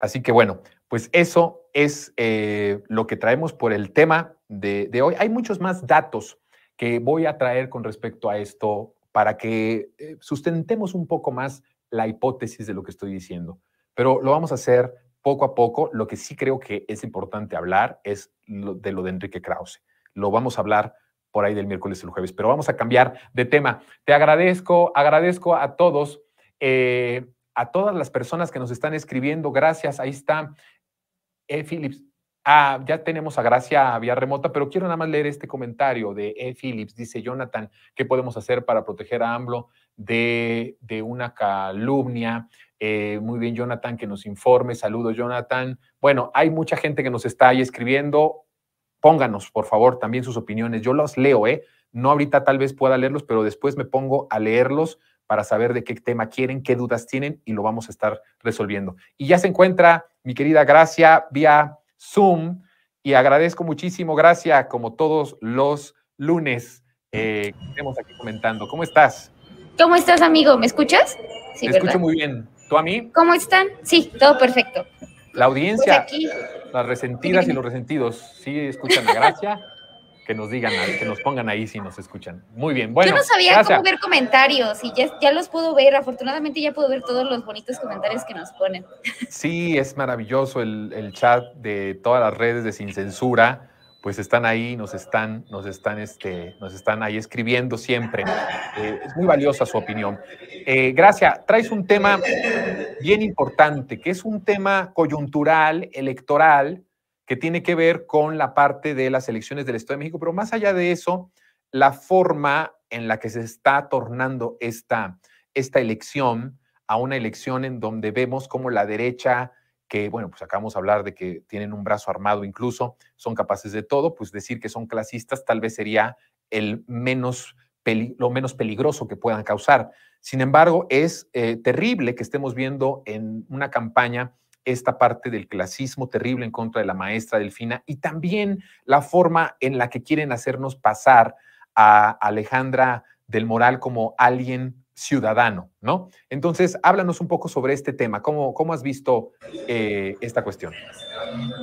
Así que bueno, pues eso es eh, lo que traemos por el tema de, hoy. Hay muchos más datos que voy a traer con respecto a esto para que eh, sustentemos un poco más la hipótesis de lo que estoy diciendo. Pero lo vamos a hacer poco a poco. Lo que sí creo que es importante hablar es de lo de Enrique Krause. Lo vamos a hablar por ahí del miércoles y el jueves, pero vamos a cambiar de tema. Te agradezco, agradezco a todos, eh, a todas las personas que nos están escribiendo. Gracias, ahí está E. Phillips. Ah, ya tenemos a Gracia vía remota, pero quiero nada más leer este comentario de E. Phillips. Dice Jonathan, ¿qué podemos hacer para proteger a AMLO de, de una calumnia? Eh, muy bien, Jonathan, que nos informe. Saludos, Jonathan. Bueno, hay mucha gente que nos está ahí escribiendo. Pónganos, por favor, también sus opiniones. Yo los leo, ¿eh? No ahorita tal vez pueda leerlos, pero después me pongo a leerlos para saber de qué tema quieren, qué dudas tienen y lo vamos a estar resolviendo. Y ya se encuentra mi querida Gracia vía Zoom y agradezco muchísimo, Gracia, como todos los lunes eh, que estemos aquí comentando. ¿Cómo estás? ¿Cómo estás, amigo? ¿Me escuchas? Sí, Te escucho muy bien. ¿Tú a mí? ¿Cómo están? Sí, todo perfecto. La audiencia, pues las resentidas y los resentidos, ¿sí escuchan a Gracia? Que nos digan, que nos pongan ahí si nos escuchan. Muy bien, bueno. Yo no sabía cómo ver comentarios y ya, ya los puedo ver. Afortunadamente ya puedo ver todos los bonitos comentarios que nos ponen. Sí, es maravilloso el, el chat de todas las redes de Sin Censura pues están ahí, nos están, nos están, este, nos están ahí escribiendo siempre. Eh, es muy valiosa su opinión. Eh, Gracias, traes un tema bien importante, que es un tema coyuntural, electoral, que tiene que ver con la parte de las elecciones del Estado de México, pero más allá de eso, la forma en la que se está tornando esta, esta elección a una elección en donde vemos como la derecha que, bueno, pues acabamos de hablar de que tienen un brazo armado incluso, son capaces de todo, pues decir que son clasistas tal vez sería el menos lo menos peligroso que puedan causar. Sin embargo, es eh, terrible que estemos viendo en una campaña esta parte del clasismo terrible en contra de la maestra Delfina y también la forma en la que quieren hacernos pasar a Alejandra del Moral como alguien ciudadano, ¿no? Entonces, háblanos un poco sobre este tema. ¿Cómo, cómo has visto eh, esta cuestión?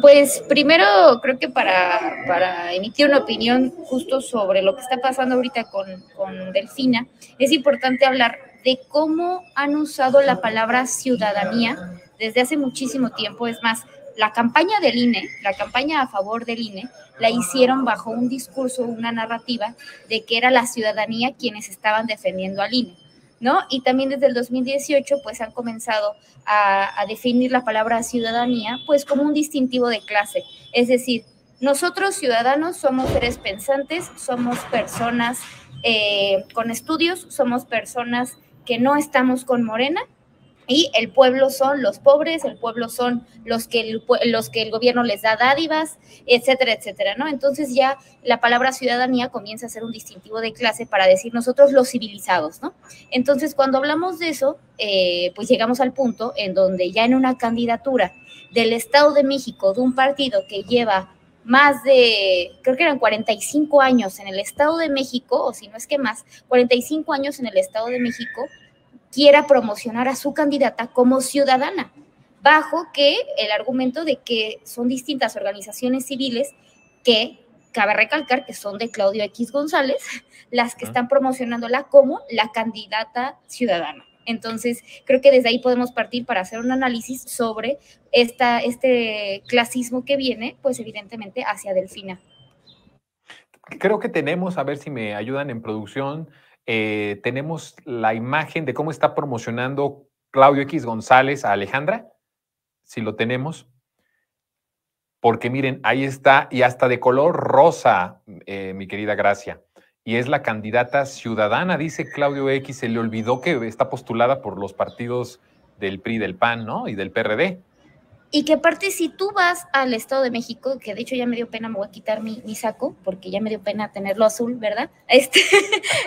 Pues primero, creo que para, para, emitir una opinión justo sobre lo que está pasando ahorita con, con Delfina, es importante hablar de cómo han usado la palabra ciudadanía desde hace muchísimo tiempo. Es más, la campaña del INE, la campaña a favor del INE, la hicieron bajo un discurso, una narrativa de que era la ciudadanía quienes estaban defendiendo al INE. ¿no? Y también desde el 2018, pues han comenzado a, definir la palabra ciudadanía, pues como un distintivo de clase. Es decir, nosotros ciudadanos somos seres pensantes, somos personas eh, con estudios, somos personas que no estamos con Morena y el pueblo son los pobres, el pueblo son los que el, los que el gobierno les da dádivas, etcétera, etcétera, ¿no? Entonces ya la palabra ciudadanía comienza a ser un distintivo de clase para decir nosotros los civilizados, ¿no? Entonces cuando hablamos de eso, eh, pues llegamos al punto en donde ya en una candidatura del Estado de México, de un partido que lleva más de, creo que eran 45 años en el Estado de México, o si no es que más, 45 años en el Estado de México, quiera promocionar a su candidata como ciudadana, bajo que el argumento de que son distintas organizaciones civiles que cabe recalcar que son de Claudio X González, las que están promocionándola como la candidata ciudadana. Entonces, creo que desde ahí podemos partir para hacer un análisis sobre esta, este clasismo que viene, pues evidentemente hacia Delfina. Creo que tenemos, a ver si me ayudan en producción, eh, tenemos la imagen de cómo está promocionando Claudio X González a Alejandra, si lo tenemos. Porque miren, ahí está, y hasta de color rosa, eh, mi querida Gracia. Y es la candidata ciudadana, dice Claudio X. Se le olvidó que está postulada por los partidos del PRI, del PAN, ¿no? Y del PRD. Y que aparte, si tú vas al Estado de México, que de hecho ya me dio pena, me voy a quitar mi, saco, porque ya me dio pena tenerlo azul, ¿verdad? Este,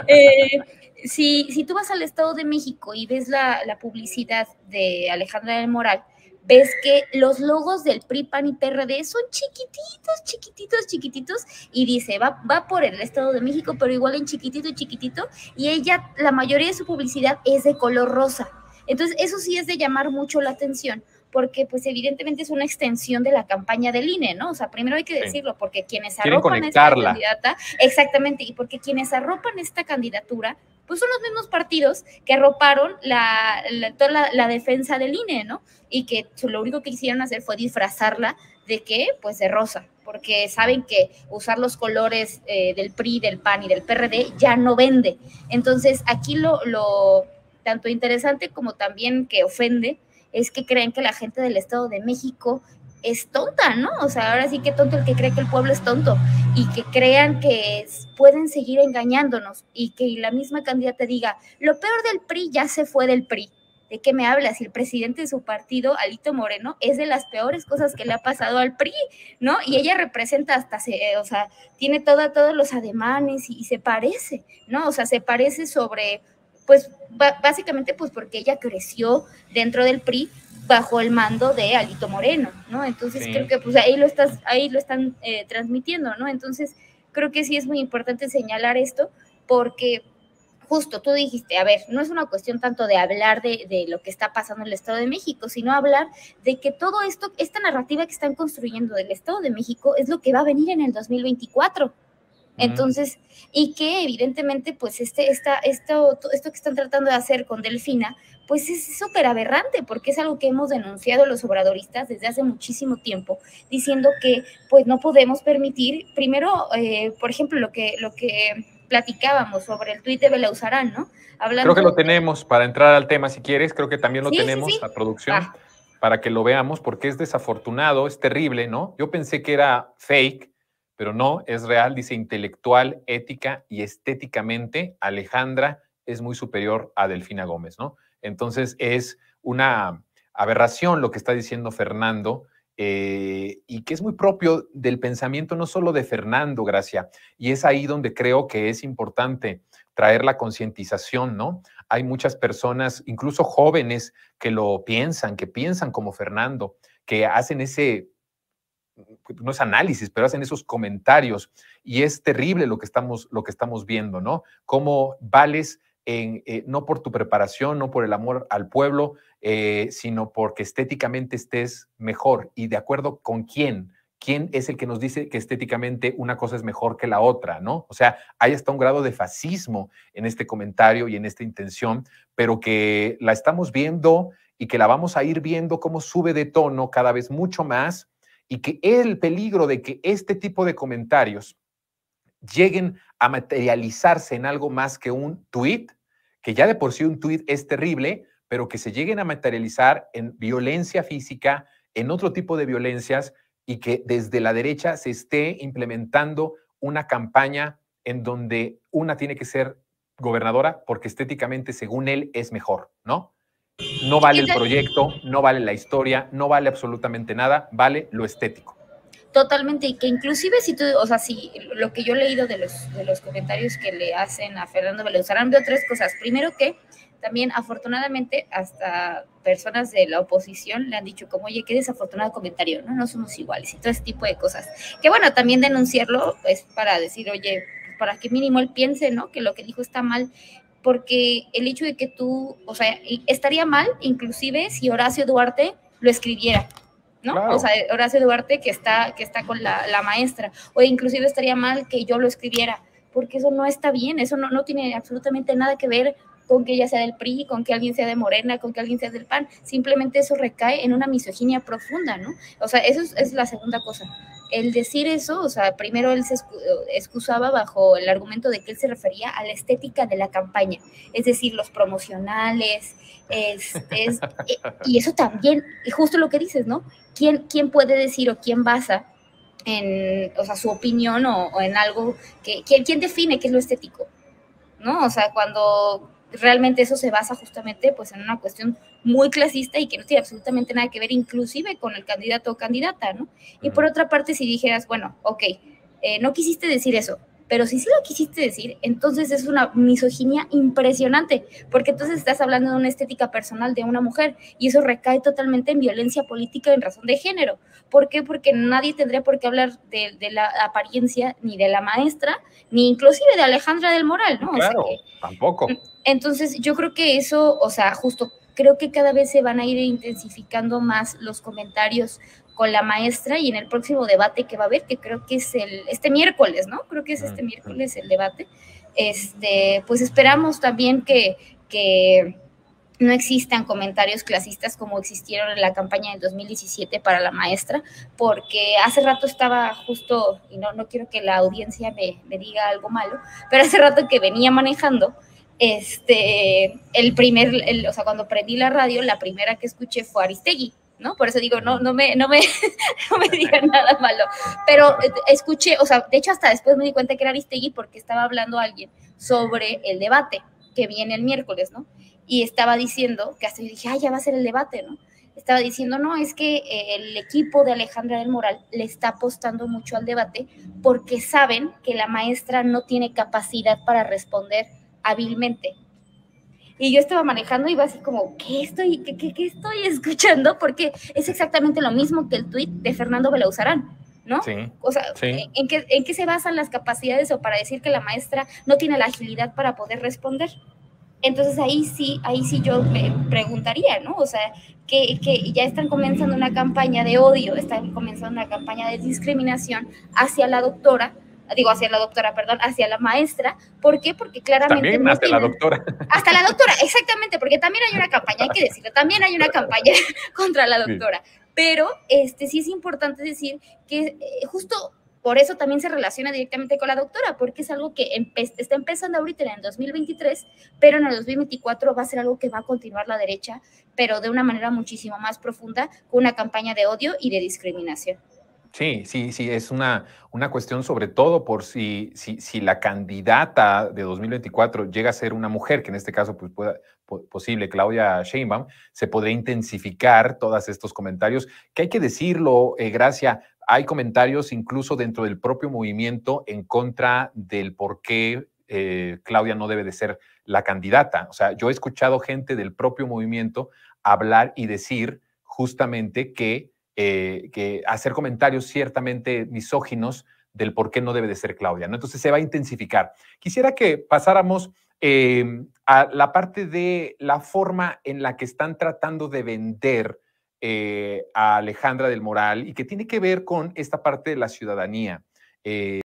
eh, si, si tú vas al Estado de México y ves la, publicidad de Alejandra del Moral, ves que los logos del PRI, PAN y PRD son chiquititos, chiquititos, chiquititos, y dice, va, va por el Estado de México, pero igual en chiquitito, chiquitito, y ella, la mayoría de su publicidad es de color rosa. Entonces, eso sí es de llamar mucho la atención, porque pues evidentemente es una extensión de la campaña del INE, ¿no? O sea, primero hay que decirlo, porque quienes arropan esta candidata, exactamente, y porque quienes arropan esta candidatura, pues son los mismos partidos que arroparon la, toda la, defensa del INE, ¿no? Y que lo único que quisieron hacer fue disfrazarla de que, pues, de rosa, porque saben que usar los colores eh, del PRI, del PAN y del PRD ya no vende. Entonces, aquí lo, lo tanto interesante como también que ofende es que creen que la gente del Estado de México es tonta, ¿no? O sea, ahora sí que tonto el que cree que el pueblo es tonto y que crean que pueden seguir engañándonos y que la misma candidata diga, lo peor del PRI ya se fue del PRI. ¿De qué me hablas? El presidente de su partido, Alito Moreno, es de las peores cosas que le ha pasado al PRI, ¿no? Y ella representa hasta, se, o sea, tiene toda, todos los ademanes y, y se parece, ¿no? O sea, se parece sobre pues básicamente pues porque ella creció dentro del PRI bajo el mando de Alito Moreno, ¿no? Entonces creo que pues ahí lo estás, ahí lo están eh, transmitiendo, ¿no? Entonces creo que sí es muy importante señalar esto porque justo tú dijiste, a ver, no es una cuestión tanto de hablar de, de, lo que está pasando en el Estado de México, sino hablar de que todo esto, esta narrativa que están construyendo del Estado de México es lo que va a venir en el 2024. Entonces, y que evidentemente, pues este, esta, esto, esto que están tratando de hacer con Delfina, pues es súper aberrante, porque es algo que hemos denunciado los obradoristas desde hace muchísimo tiempo, diciendo que pues no podemos permitir, primero, eh, por ejemplo, lo que, lo que platicábamos sobre el tuit de Belauzarán, ¿no? Hablando creo que lo tenemos para entrar al tema, si quieres, creo que también lo tenemos, la producción, ah. para que lo veamos, porque es desafortunado, es terrible, ¿no? Yo pensé que era fake, pero no, es real, dice intelectual, ética y estéticamente, Alejandra es muy superior a Delfina Gómez, ¿no? Entonces es una aberración lo que está diciendo Fernando. Eh, y que es muy propio del pensamiento no solo de Fernando, Gracia, y es ahí donde creo que es importante traer la concientización, ¿no? Hay muchas personas, incluso jóvenes, que lo piensan, que piensan como Fernando, que hacen ese no es análisis, pero hacen esos comentarios y es terrible lo que estamos, lo que estamos viendo, ¿no? Cómo vales en, eh, no por tu preparación, no por el amor al pueblo, eh, sino porque estéticamente estés mejor y de acuerdo con quién. ¿Quién es el que nos dice que estéticamente una cosa es mejor que la otra, no? O sea, hay hasta un grado de fascismo en este comentario y en esta intención, pero que la estamos viendo y que la vamos a ir viendo cómo sube de tono cada vez mucho más y que el peligro de que este tipo de comentarios lleguen a materializarse en algo más que un tweet, que ya de por sí un tweet es terrible, pero que se lleguen a materializar en violencia física, en otro tipo de violencias y que desde la derecha se esté implementando una campaña en donde una tiene que ser gobernadora porque estéticamente, según él, es mejor, ¿no? No vale el proyecto, no vale la historia, no vale absolutamente nada, vale lo estético. Totalmente, y que inclusive si tú, o sea, si lo que yo he leído de los, de los comentarios que le hacen a Fernando Beleuzarán, veo tres cosas. Primero que también afortunadamente hasta personas de la oposición le han dicho como, oye, qué desafortunado comentario, no, no somos iguales y todo ese tipo de cosas. Que bueno, también denunciarlo es para decir, oye, para que mínimo él piense, ¿no? Que lo que dijo está mal, porque el hecho de que tú, o sea, estaría mal inclusive si Horacio Duarte lo escribiera, ¿no? O sea, Horacio Duarte que está, que está con la, maestra, o inclusive estaría mal que yo lo escribiera, porque eso no está bien, eso no, no tiene absolutamente nada que ver con que ella sea del PRI, con que alguien sea de Morena, con que alguien sea del PAN, simplemente eso recae en una misoginia profunda, ¿no? O sea, eso es la segunda cosa el decir eso, o sea, primero él se excusaba bajo el argumento de que él se refería a la estética de la campaña, es decir, los promocionales, es, y eso también, y justo lo que dices, ¿no? ¿Quién, quién puede decir o quién basa en, o sea, su opinión o, en algo que, ¿quién, quién define qué es lo estético? ¿No? O sea, cuando realmente eso se basa justamente pues en una cuestión muy clasista y que no tiene absolutamente nada que ver inclusive con el candidato o candidata, ¿no? Y por otra parte, si dijeras, bueno, ok, eh, no quisiste decir eso, pero si sí lo quisiste decir, entonces es una misoginia impresionante, porque entonces estás hablando de una estética personal de una mujer y eso recae totalmente en violencia política en razón de género. ¿Por qué? Porque nadie tendría por qué hablar de, la apariencia ni de la maestra, ni inclusive de Alejandra del Moral, ¿no? Claro, tampoco. Entonces yo creo que eso, o sea, justo creo que cada vez se van a ir intensificando más los comentarios con la maestra y en el próximo debate que va a haber, que creo que es el, este miércoles, ¿no? Creo que es este miércoles el debate. Este, pues esperamos también que, que no existan comentarios clasistas como existieron en la campaña del 2017 para la maestra, porque hace rato estaba justo, y no, no quiero que la audiencia me, me diga algo malo, pero hace rato que venía manejando, este, el primer, el, o sea, cuando prendí la radio, la primera que escuché fue Aristegui, ¿no? Por eso digo, no, no me, no me, no me digan nada malo. Pero eh, escuché, o sea, de hecho hasta después me di cuenta que era Aristegui porque estaba hablando alguien sobre el debate que viene el miércoles, ¿no? Y estaba diciendo, que hasta yo dije, ah, ya va a ser el debate, ¿no? Estaba diciendo, no, es que eh, el equipo de Alejandra del Moral le está apostando mucho al debate porque saben que la maestra no tiene capacidad para responder hábilmente, y yo estaba manejando y iba así como, ¿qué estoy, qué, qué, estoy escuchando? Porque es exactamente lo mismo que el tuit de Fernando Belauzarán, ¿no? Sí, o sea, ¿en, qué, ¿en qué se basan las capacidades o para decir que la maestra no tiene la agilidad para poder responder? Entonces ahí sí, ahí sí yo me preguntaría, ¿no? O sea, que, que, ya están comenzando una campaña de odio, están comenzando una campaña de discriminación hacia la doctora, digo, hacia la doctora, perdón, hacia la maestra. ¿Por qué? Porque claramente... También hasta la doctora. Hasta la doctora, exactamente, porque también hay una campaña, hay que decirlo, también hay una campaña contra la doctora. Pero este, sí es importante decir que eh, justo por eso también se relaciona directamente con la doctora, porque es algo que está empezando ahorita en el 2023, pero en el 2024 va a ser algo que va a continuar la derecha, pero de una manera muchísimo más profunda, con una campaña de odio y de discriminación. Sí, sí, sí, es una, una cuestión sobre todo por si, si, si, la candidata de 2024 llega a ser una mujer, que en este caso pues pueda, posible, Claudia Sheinbaum, se podría intensificar todos estos comentarios, que hay que decirlo, eh, Gracia, hay comentarios incluso dentro del propio movimiento en contra del por qué eh, Claudia no debe de ser la candidata. O sea, yo he escuchado gente del propio movimiento hablar y decir justamente que eh, que hacer comentarios ciertamente misóginos del por qué no debe de ser Claudia. ¿no? Entonces se va a intensificar. Quisiera que pasáramos em, a la parte de la forma en la que están tratando de vender eh, a Alejandra del Moral y que tiene que ver con esta parte de la ciudadanía. Eh,